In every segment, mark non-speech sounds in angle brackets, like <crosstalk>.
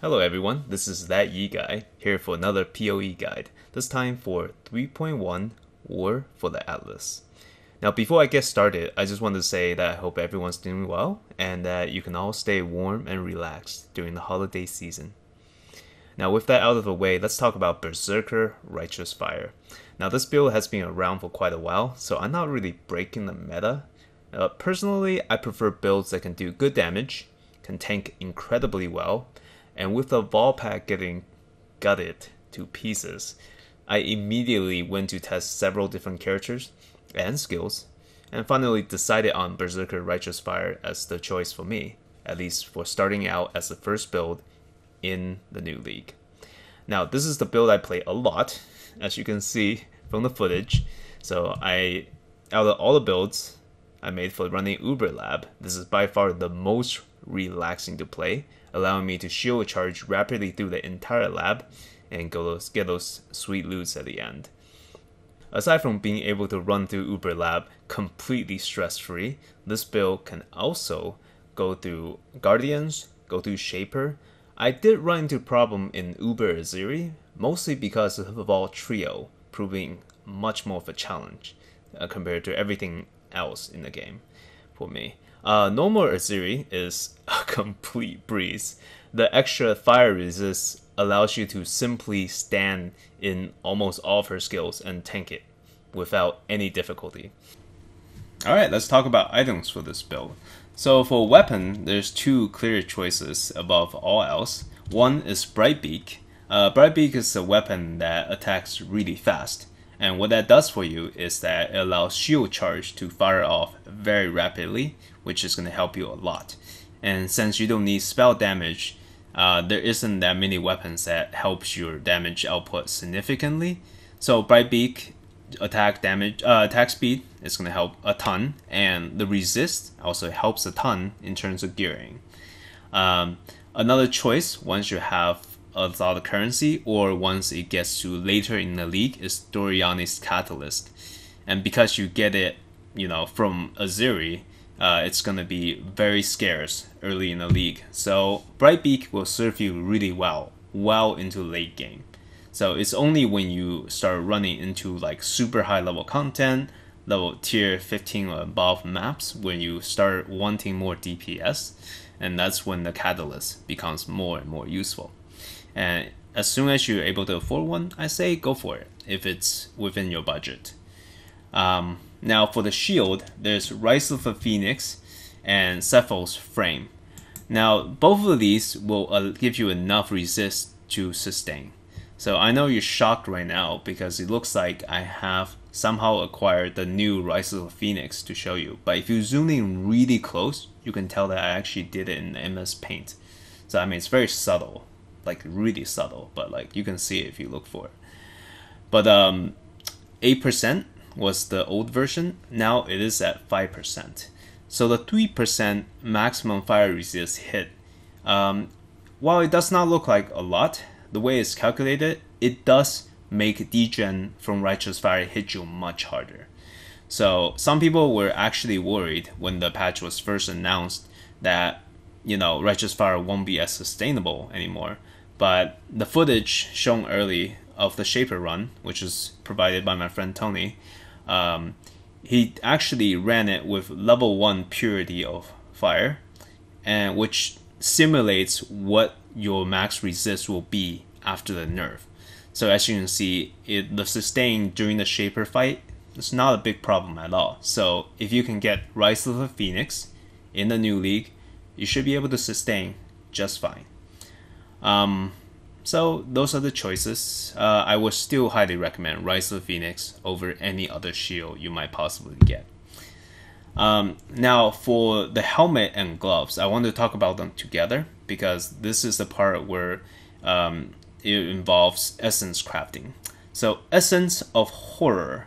Hello everyone, this is That Yi Guy, here for another PoE guide, this time for 3.1 War for the Atlas. Now before I get started, I just want to say that I hope everyone's doing well, and that you can all stay warm and relaxed during the holiday season. Now with that out of the way, let's talk about Berserker Righteous Fire. Now this build has been around for quite a while, so I'm not really breaking the meta. Uh, personally, I prefer builds that can do good damage, can tank incredibly well, and with the Vaal Pact getting gutted to pieces, I immediately went to test several different characters and skills, and finally decided on Berserker Righteous Fire as the choice for me, at least for starting out as the first build in the new league. Now, this is the build I play a lot, as you can see from the footage. So I, out of all the builds I made for running Uber Lab, this is by far the most relaxing to play allowing me to shield charge rapidly through the entire lab and those, get those sweet loots at the end. Aside from being able to run through Uber Lab completely stress free, this build can also go through Guardians, go through Shaper. I did run into problem in Uber Atziri, mostly because of Vault Trio proving much more of a challenge uh, compared to everything else in the game for me. Uh, normal Atziri is <laughs> a complete breeze. The extra fire resist allows you to simply stand in almost all of her skills and tank it without any difficulty. Alright, let's talk about items for this build. So for weapon, there's two clear choices above all else. One is Brightbeak. Uh, Brightbeak is a weapon that attacks really fast. And what that does for you is that it allows shield charge to fire off very rapidly, which is going to help you a lot. And since you don't need spell damage, uh, there isn't that many weapons that helps your damage output significantly. So Brightbeak attack damage, uh, attack speed is going to help a ton, and the resist also helps a ton in terms of gearing. Um, another choice once you have of the currency, or once it gets to later in the league, is Doryani's Catalyst. And because you get it, you know, from Atziri, uh, it's gonna be very scarce early in the league. So Brightbeak will serve you really well, well into late game. So it's only when you start running into like super high level content, level tier 15 or above maps, when you start wanting more DPS, and that's when the catalyst becomes more and more useful. And as soon as you're able to afford one, I say go for it if it's within your budget. Um, now for the shield, there's Rise of the Phoenix and Saffell's Frame. Now both of these will uh, give you enough resist to sustain. So I know you're shocked right now because it looks like I have somehow acquired the new Rise of the Phoenix to show you. But if you zoom in really close, you can tell that I actually did it in MS Paint. So I mean it's very subtle like really subtle, but like you can see it if you look for it. But um, eight percent was the old version. Now it is at five percent. So the three percent maximum fire resist hit. Um, while it does not look like a lot, the way it's calculated, it does make degen from Righteous Fire hit you much harder. So some people were actually worried when the patch was first announced that you know Righteous Fire won't be as sustainable anymore. But the footage shown early of the Shaper run, which is provided by my friend Tony, um, he actually ran it with level one purity of fire, and which simulates what your max resist will be after the nerf. So as you can see, it, the sustain during the Shaper fight is not a big problem at all. So if you can get Rise of the Phoenix in the new league, you should be able to sustain just fine. Um, so those are the choices. Uh, I would still highly recommend Rise of Phoenix over any other shield you might possibly get. Um, now for the helmet and gloves, I want to talk about them together because this is the part where um, it involves essence crafting. So essence of horror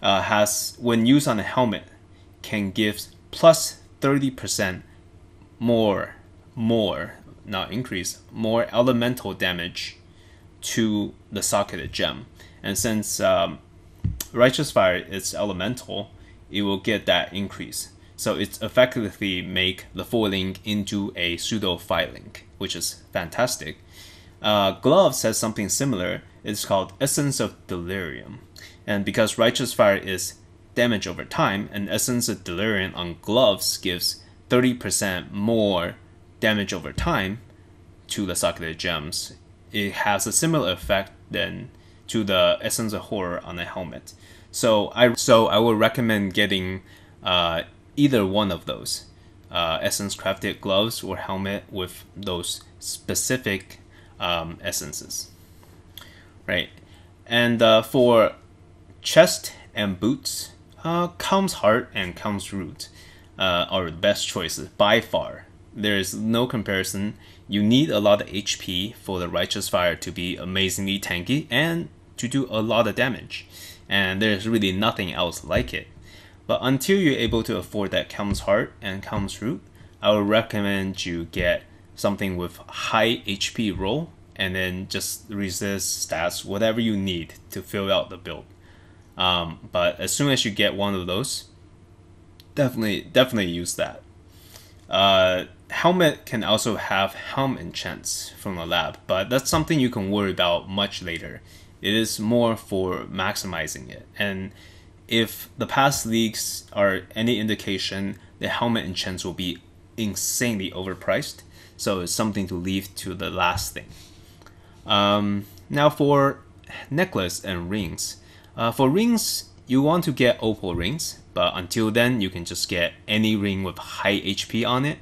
uh, has, when used on a helmet, can give plus plus thirty percent more more not increase, more elemental damage to the socketed gem. And since um, Righteous Fire is elemental, it will get that increase. So it's effectively make the four link into a pseudo five link, which is fantastic. Uh, Glove says something similar. It's called Essence of Delirium. And because Righteous Fire is damage over time, and Essence of Delirium on gloves gives 30% more damage over time to the Socketed Gems. It has a similar effect than to the Essence of Horror on the helmet. So I so I would recommend getting uh, either one of those uh, Essence crafted gloves or helmet with those specific um, essences, right? And uh, for chest and boots, uh, Kaom's Heart and Kaom's Root uh, are the best choices by far. There is no comparison. You need a lot of HP for the Righteous Fire to be amazingly tanky and to do a lot of damage. And there's really nothing else like it. But until you're able to afford that Kaom's Heart and Kaom's Root, I would recommend you get something with high HP roll and then just resist stats, whatever you need to fill out the build. Um, but as soon as you get one of those, definitely definitely use that. Uh, helmet can also have helm enchants from the lab, but that's something you can worry about much later. It is more for maximizing it. And if the past leaks are any indication, the helmet enchants will be insanely overpriced. So it's something to leave to the last thing. Um, now for necklace and rings. Uh, for rings, you want to get opal rings, but until then, you can just get any ring with high HP on it.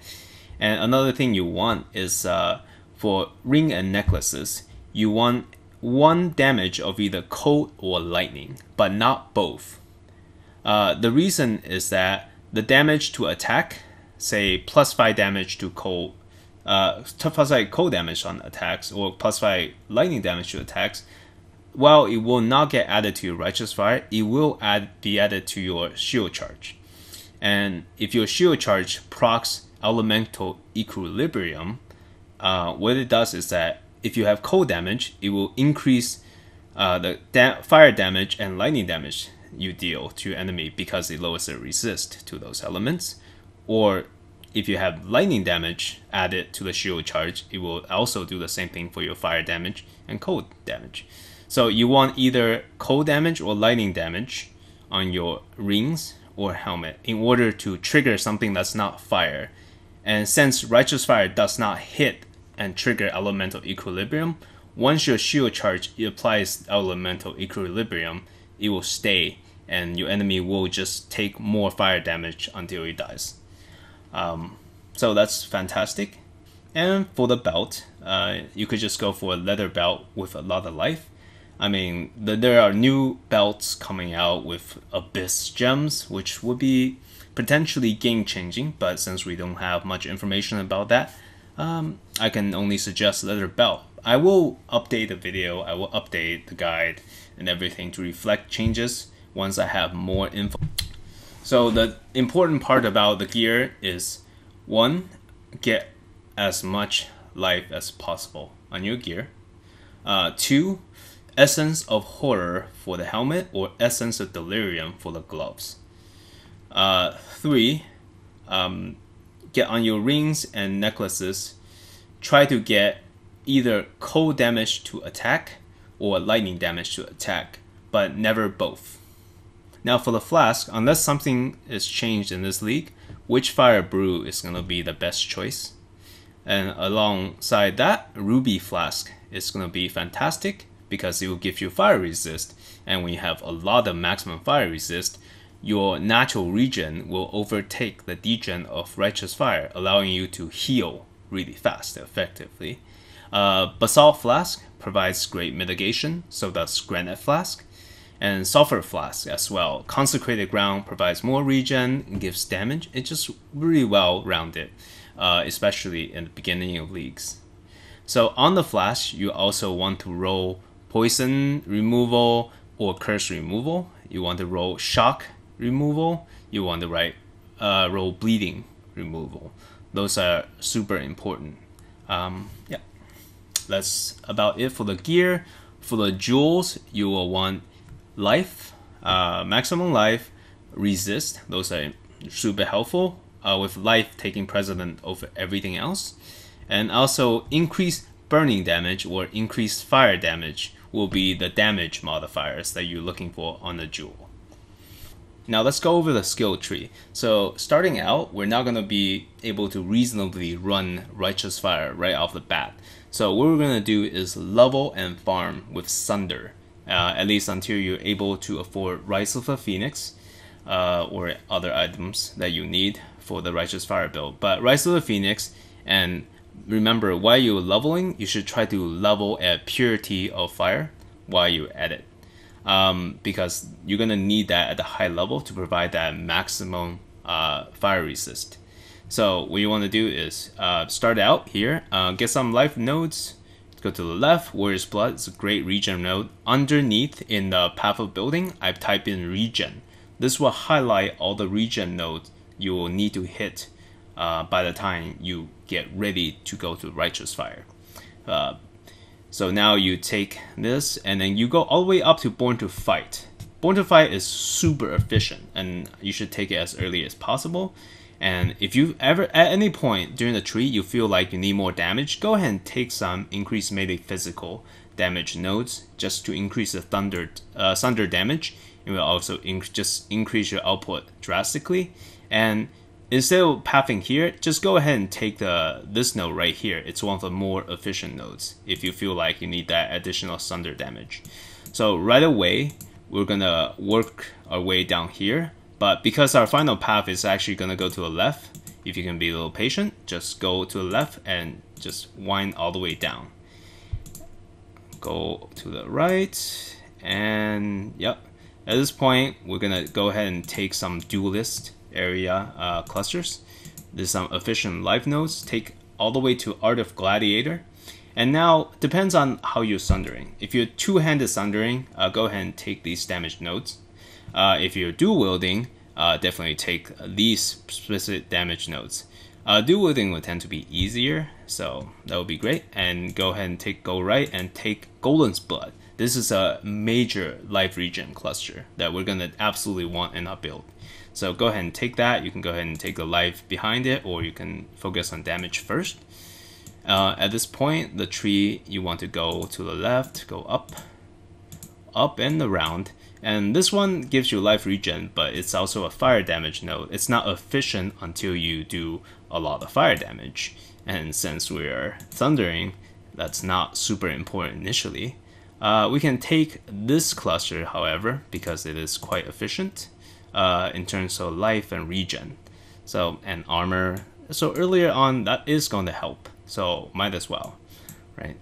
And another thing you want is uh, for ring and necklaces, you want one damage of either cold or lightning, but not both. Uh, the reason is that the damage to attack, say plus 5 damage to cold, uh, plus 5 cold damage on attacks, or plus 5 lightning damage to attacks, while it will not get added to your righteous fire, it will add be added to your shield charge. And if your shield charge procs elemental equilibrium, uh, what it does is that if you have cold damage, it will increase uh, the da- fire damage and lightning damage you deal to your enemy because it lowers the resist to those elements. Or if you have lightning damage added to the shield charge, it will also do the same thing for your fire damage and cold damage. So you want either cold damage or lightning damage on your rings or helmet in order to trigger something that's not fire. And since Righteous Fire does not hit and trigger elemental equilibrium, once your shield charge applies elemental equilibrium, it will stay and your enemy will just take more fire damage until he dies. Um, so that's fantastic. And for the belt, uh, you could just go for a leather belt with a lot of life I mean, the, there are new belts coming out with Abyss gems, which would be potentially game changing, but since we don't have much information about that, um, I can only suggest leather belt. I will update the video, I will update the guide and everything to reflect changes once I have more info. So the important part about the gear is one, get as much life as possible on your gear. Uh, two, Essence of Horror for the helmet or Essence of Delirium for the gloves. Uh, three, um, get on your rings and necklaces. Try to get either cold damage to attack or lightning damage to attack, but never both. Now for the flask, unless something is changed in this league, Witchfire Brew is going to be the best choice. And alongside that, Ruby Flask is going to be fantastic because it will give you fire resist. And when you have a lot of maximum fire resist, your natural regen will overtake the degen of righteous fire, allowing you to heal really fast, effectively. Uh, Basalt Flask provides great mitigation, so does Granite Flask. And Sulfur Flask as well. Consecrated Ground provides more regen, and gives damage. It's just really well rounded, uh, especially in the beginning of leagues. So on the Flask, you also want to roll poison removal or curse removal. You want to roll shock removal. You want to write uh, roll bleeding removal. Those are super important. Um, yeah, that's about it for the gear. For the jewels, you will want life, uh, maximum life, resist. Those are super helpful uh, with life taking precedent over everything else. And also increased burning damage or increased fire damage will be the damage modifiers that you're looking for on the jewel. Now let's go over the skill tree. So starting out, we're not going to be able to reasonably run Righteous Fire right off the bat. So what we're going to do is level and farm with Sunder, uh, at least until you're able to afford Rise of the Phoenix uh, or other items that you need for the Righteous Fire build. But Rise of the Phoenix and remember while you're leveling, you should try to level at Purity of Fire while you're at it um, because you're gonna need that at the high level to provide that maximum uh, fire resist. So what you want to do is uh, start out here, uh, get some life nodes, go to the left, Warrior's Blood is a great regen node. Underneath in the path of building, I've typed in regen. This will highlight all the regen nodes you will need to hit uh, by the time you get ready to go to Righteous Fire. So now you take this and then you go all the way up to Born to Fight. Born to Fight is super efficient and you should take it as early as possible. And if you ever at any point during the tree you feel like you need more damage, go ahead and take some increased melee physical damage nodes just to increase the Sunder uh, Sunder damage. It will also inc- just increase your output drastically. And instead of pathing here, just go ahead and take the this node right here. It's one of the more efficient nodes if you feel like you need that additional Sunder damage. So right away, we're gonna work our way down here. But because our final path is actually gonna go to the left, if you can be a little patient, just go to the left and just wind all the way down. Go to the right, and yep. At this point, we're gonna go ahead and take some duelist area uh, clusters. There's some efficient life nodes. Take all the way to Art of Gladiator. And now, depends on how you're sundering. If you're two-handed sundering, uh, go ahead and take these damage nodes. Uh, if you're dual wielding, uh, definitely take these specific damage nodes. Uh, dual wielding will tend to be easier, so that would be great. And go ahead and take go right and take Golem's Blood. This is a major life regen cluster that we're gonna absolutely want in our build. So go ahead and take that. You can go ahead and take the life behind it, or you can focus on damage first. Uh, at this point, the tree you want to go to the left, go up, up and around. And this one gives you life regen, but it's also a fire damage node. It's not efficient until you do a lot of fire damage. And since we're sundering, that's not super important initially. Uh, we can take this cluster, however, because it is quite efficient uh, in terms of life and regen. So and armor. So earlier on, that is going to help. So might as well, right?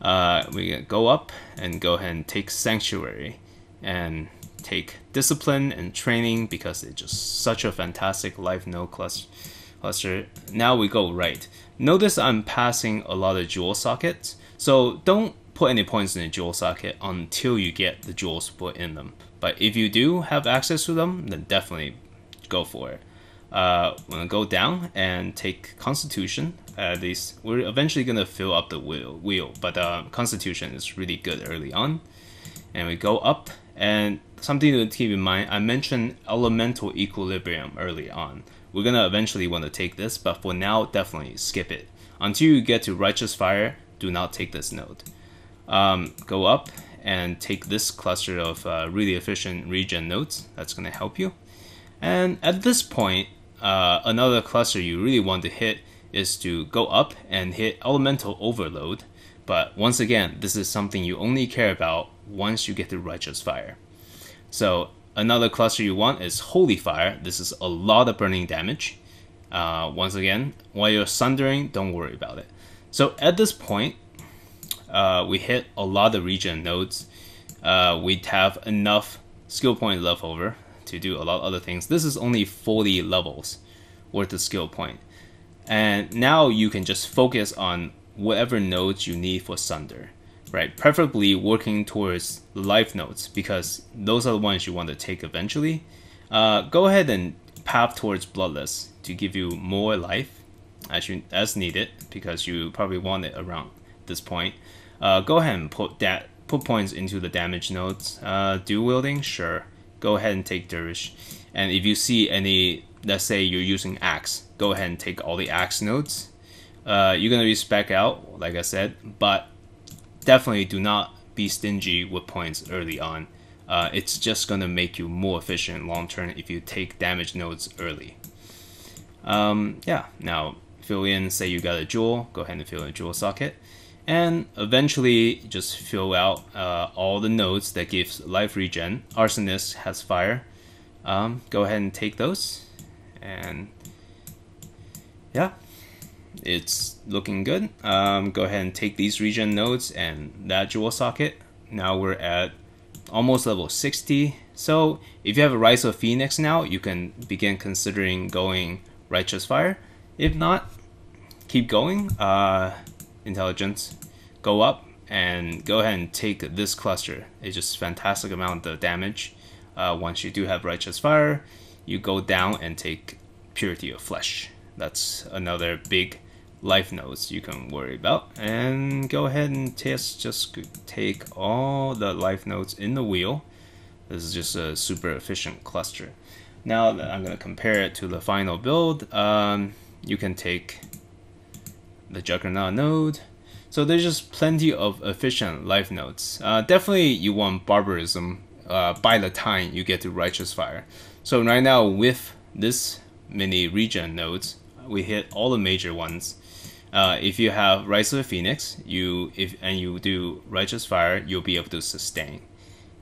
Uh, we go up and go ahead and take sanctuary and take discipline and training because it's just such a fantastic life node cluster. Now we go right. Notice I'm passing a lot of jewel sockets, so don't put any points in a jewel socket until you get the jewels put in them. But if you do have access to them, then definitely go for it. Uh, I'm gonna go down and take Constitution. At least we're eventually gonna fill up the wheel, wheel but uh, Constitution is really good early on. And we go up, and something to keep in mind, I mentioned Elemental Equilibrium early on. We're gonna eventually want to take this, but for now, definitely skip it. Until you get to Righteous Fire, do not take this node. Um, go up and take this cluster of uh, really efficient regen nodes. That's going to help you. And at this point, uh, another cluster you really want to hit is to go up and hit Elemental Overload. But once again, this is something you only care about once you get to Righteous Fire. So another cluster you want is Holy Fire. This is a lot of burning damage. Uh, once again, while you're sundering, don't worry about it. So at this point, uh, we hit a lot of regen nodes. Uh, we have enough skill point left over to do a lot of other things. This is only 40 levels worth of skill point. And now you can just focus on whatever nodes you need for Sunder, right? Preferably working towards life nodes because those are the ones you want to take eventually. Uh, go ahead and path towards Bloodless to give you more life as, you, as needed because you probably want it around this point. Uh, go ahead and put that put points into the damage nodes. Uh, dual wielding, sure. Go ahead and take Dervish. And if you see any let's say you're using axe, go ahead and take all the axe nodes. Uh, you're gonna be spec out, like I said, but definitely do not be stingy with points early on. Uh, it's just gonna make you more efficient long term if you take damage nodes early. Um, yeah, now fill in, say you got a jewel, go ahead and fill in a jewel socket. And eventually just fill out uh, all the nodes that gives life regen. Arsonist has fire. Um, go ahead and take those. And yeah, it's looking good. Um, go ahead and take these regen nodes and that jewel socket. Now we're at almost level 60. So if you have a Rise of Phoenix now, you can begin considering going Righteous Fire. If not, keep going. Uh, intelligence, go up and go ahead and take this cluster. It's just fantastic amount of damage. Uh, once you do have Righteous Fire, you go down and take Purity of Flesh. That's another big life nodes you can worry about. And go ahead and test, just take all the life nodes in the wheel. This is just a super efficient cluster. Now I'm going to compare it to the final build. Um, you can take the Juggernaut node. So there's just plenty of efficient life nodes. Uh, definitely you want Barbarism uh, by the time you get to Righteous Fire. So right now with this many regen nodes, we hit all the major ones. Uh, if you have Rise of the Phoenix, you if and you do Righteous Fire, you'll be able to sustain.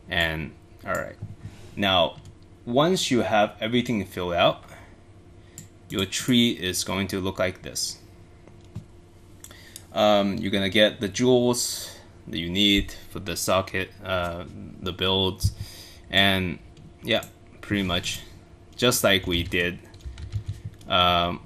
And all right, now once you have everything filled out, your tree is going to look like this. Um, you're gonna get the jewels that you need for the socket, uh, the builds, and yeah, pretty much just like we did. Um,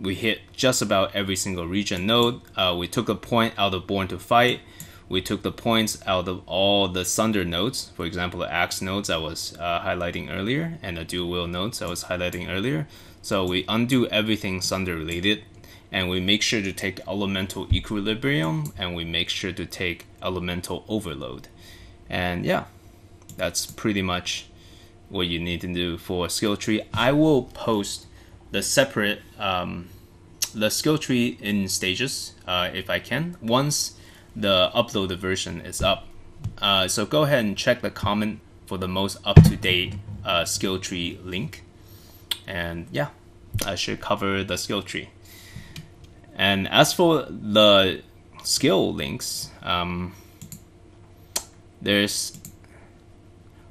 we hit just about every single region node. Uh, we took a point out of Born to Fight. We took the points out of all the Sunder nodes, for example, the Axe nodes I was uh, highlighting earlier, and the Dual Wield nodes I was highlighting earlier. So we undo everything Sunder related and we make sure to take elemental equilibrium and we make sure to take elemental overload. And yeah that's pretty much what you need to do for a skill tree. I will post the separate um, the skill tree in stages uh, if i can once the uploaded version is up. Uh, so go ahead and check the comment for the most up-to-date uh, skill tree link. And yeah i should cover the skill tree and as for the skill links, um, there's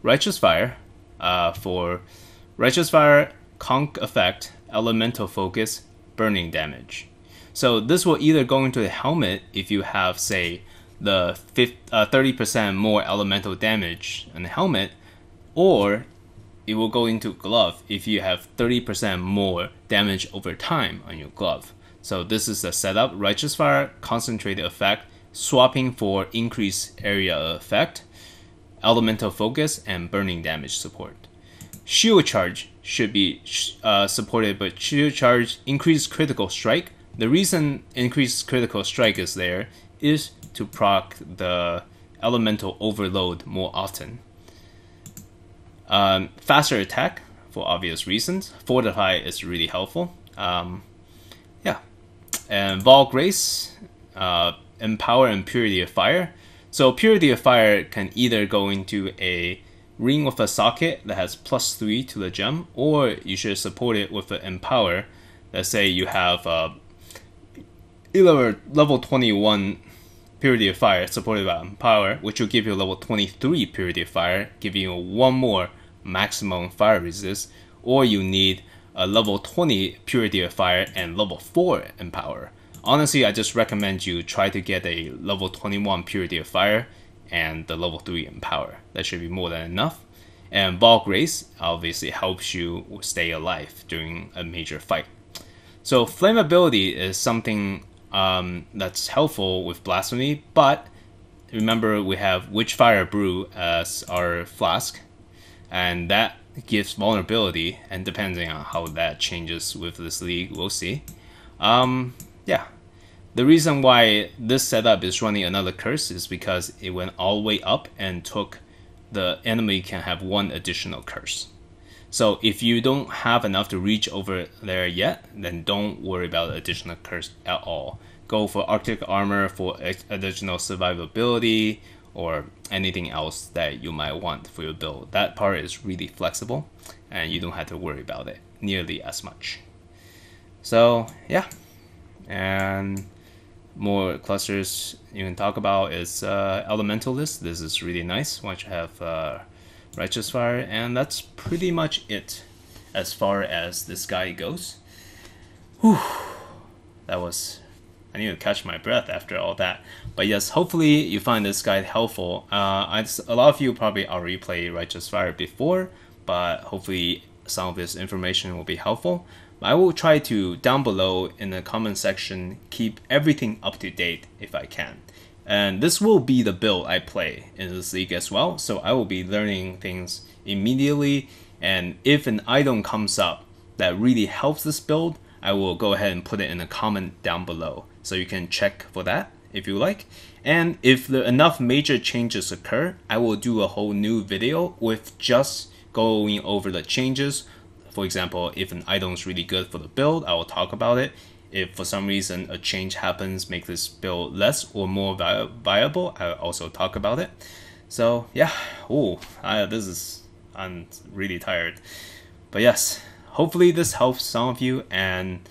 Righteous Fire uh, for Righteous Fire, Conc Effect, Elemental Focus, Burning Damage. So this will either go into the helmet if you have, say, the 50, uh, 30% more elemental damage on the helmet, or it will go into glove if you have 30% more damage over time on your glove. So this is the setup, Righteous Fire, Concentrated Effect, swapping for increased area effect, Elemental Focus, and Burning Damage support. Shield Charge should be uh, supported, but Shield Charge increased critical strike. The reason increased critical strike is there is to proc the elemental overload more often. Um, faster attack for obvious reasons. Fortify is really helpful. Um, and Vaal Grace, uh, Empower and Purity of Fire. So Purity of Fire can either go into a ring with a socket that has plus three to the gem, or you should support it with an Empower. Let's say you have uh, level 21 Purity of Fire supported by Empower, which will give you level 23 Purity of Fire, giving you one more maximum fire resist, or you need a level 20 Purity of Fire and level 4 Empower. Honestly, I just recommend you try to get a level 21 Purity of Fire and the level 3 Empower. That should be more than enough. And Vaal Grace obviously helps you stay alive during a major fight. So flammability is something um, that's helpful with Blasphemy, but remember we have Witchfire Brew as our flask, and that gives vulnerability, and depending on how that changes with this league, we'll see. Um, yeah, the reason why this setup is running another curse is because it went all the way up and took the enemy can have one additional curse. So if you don't have enough to reach over there yet, then don't worry about additional curse at all. Go for Arctic armor for additional survivability or anything else that you might want for your build. That part is really flexible and you don't have to worry about it nearly as much. So yeah, and more clusters you can talk about is uh, Elementalist. This is really nice once you have uh, Righteous Fire, and that's pretty much it as far as this guy goes. Whew, that was. I need to catch my breath after all that. But yes, hopefully you find this guide helpful. Uh, lot of you probably already played Righteous Fire before, but hopefully some of this information will be helpful. I will try to, down below in the comment section, keep everything up to date if I can. And this will be the build I play in this league as well, so I will be learning things immediately. And if an item comes up that really helps this build, I will go ahead and put it in a comment down below. So you can check for that if you like. And if enough major changes occur, I will do a whole new video with just going over the changes for example, if an item is really good for the build, I will talk about it. If for some reason a change happens, make this build less or more vi- viable, I will also talk about it. So yeah, oh, this is I'm really tired, but yes, hopefully this helps some of you. And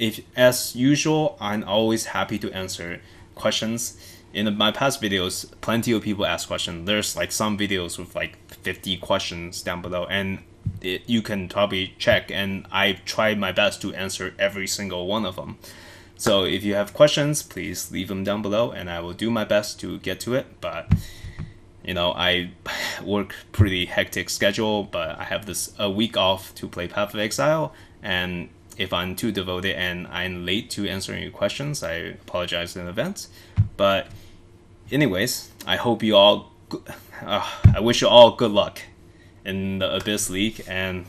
if as usual, I'm always happy to answer questions. In my past videos, plenty of people ask questions. There's like some videos with like 50 questions down below, and it, you can probably check, and I've tried my best to answer every single one of them. So if you have questions, please leave them down below, and I will do my best to get to it. But you know, I <sighs> work pretty hectic schedule, but I have this a week off to play Path of Exile, and if I'm too devoted and I'm late to answering your questions, I apologize in advance. But anyways, I hope you all. Uh, I wish you all good luck in the Abyss League, and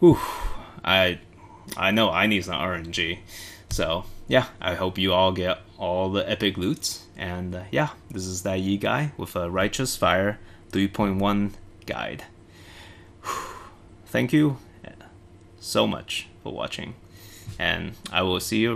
whew, I I know I need some RNG. So yeah, I hope you all get all the epic loots. And uh, yeah, this is that Yi guy with a Righteous Fire 3.1 guide. Whew. Thank you so much for watching, and I will see you.